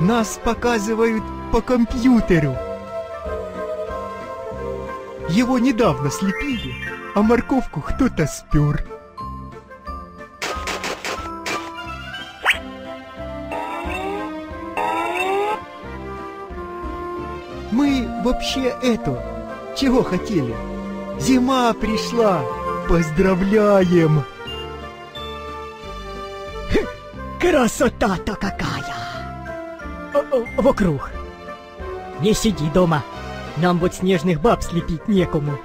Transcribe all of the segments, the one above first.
Нас показывают по компьютеру. Его недавно слепили, а морковку кто-то спер. Мы вообще это, чего хотели? Зима пришла! Поздравляем! Красота-то какая! Вокруг. Не сиди дома. Нам вот снежных баб слепить некому.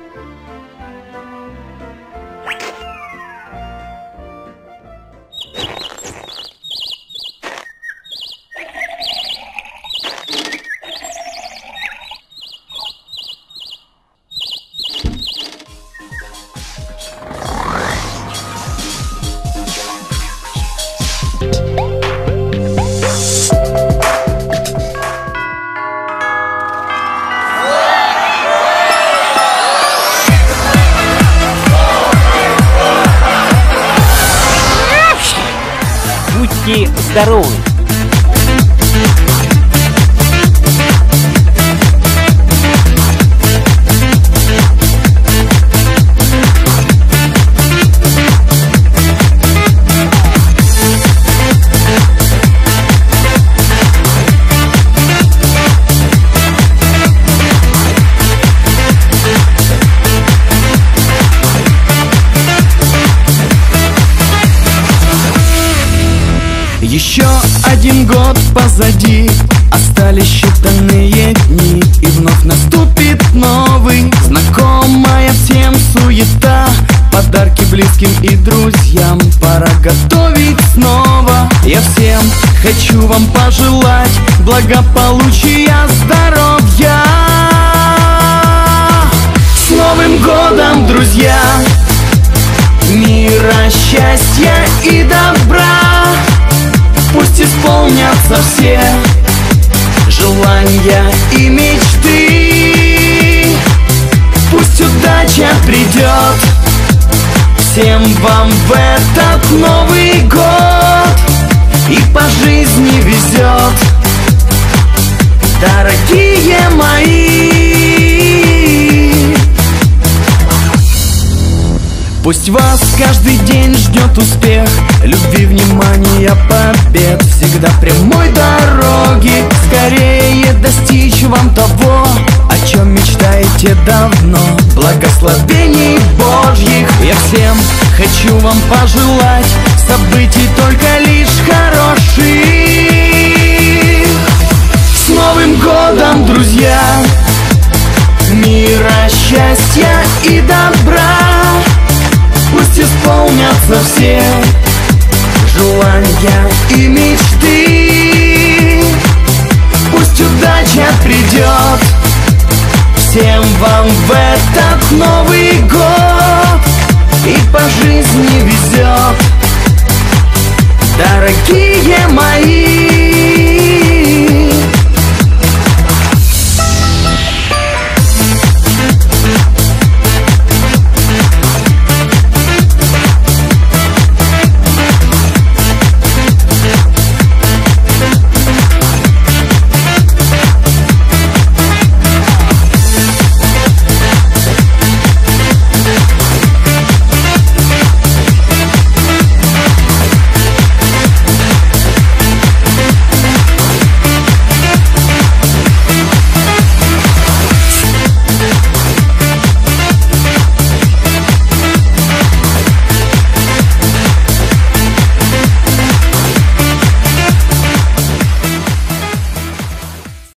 Будьте здоровы! Еще один год позади Остались считанные дни И вновь наступит новый. Знакомая всем суета Подарки близким и друзьям. Пора готовить снова. Я всем хочу вам пожелать Благополучия, здоровья. С Новым годом, друзья! Мира, счастья и и мечты. Пусть удача придет всем вам в этот Новый год. И по жизни везет, Пусть вас каждый день ждет успех. Любви, внимания, побед. Всегда прямой дороги. Скорее достичь вам того О чем мечтаете давно. Благословений Божьих Я всем хочу вам пожелать. Событий только лишь исполнятся все желания и мечты. Пусть удача придет всем вам в этот Новый год